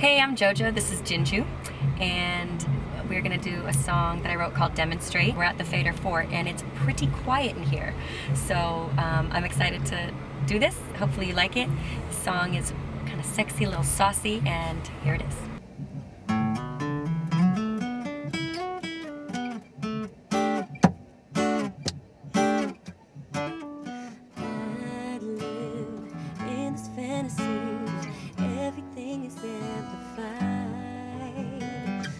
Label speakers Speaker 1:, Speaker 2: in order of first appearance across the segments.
Speaker 1: I'm Jojo. This is Jinju, and we're gonna do a song that I wrote called Demonstrate. We're at the Fader Fort, and it's pretty quiet in here, so um, I'm excited to do this. Hopefully you like it. The song is kind of sexy, a little saucy, and here it is.
Speaker 2: Is amplified.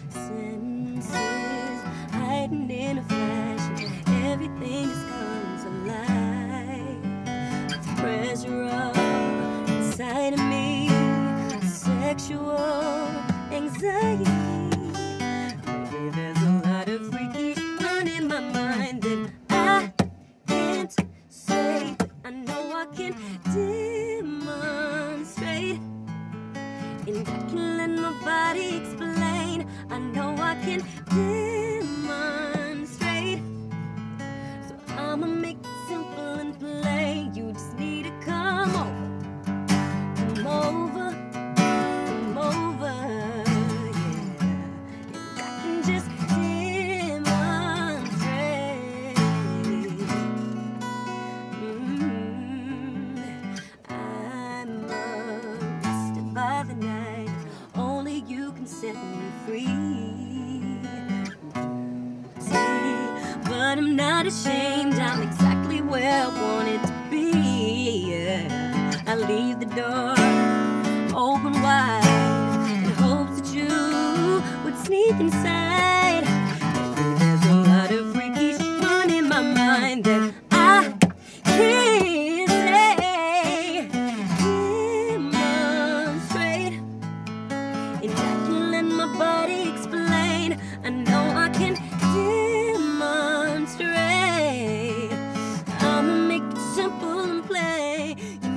Speaker 2: Senses heightened in a flash. Everything just can let my body explain. I know I can I'm not ashamed, I'm exactly where I wanted to be. Yeah. I leave the door open wide in hopes that you would sneak inside. There's a lot of freaky fun in my mind that I can't say. Demonstrate, and I can let my body explain. I know I can. you